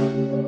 Yeah.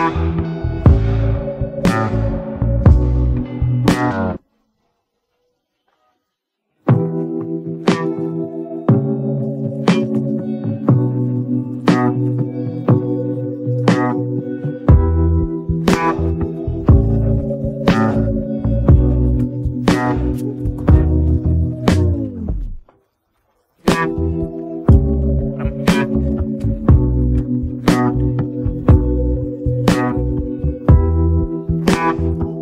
Yeah. you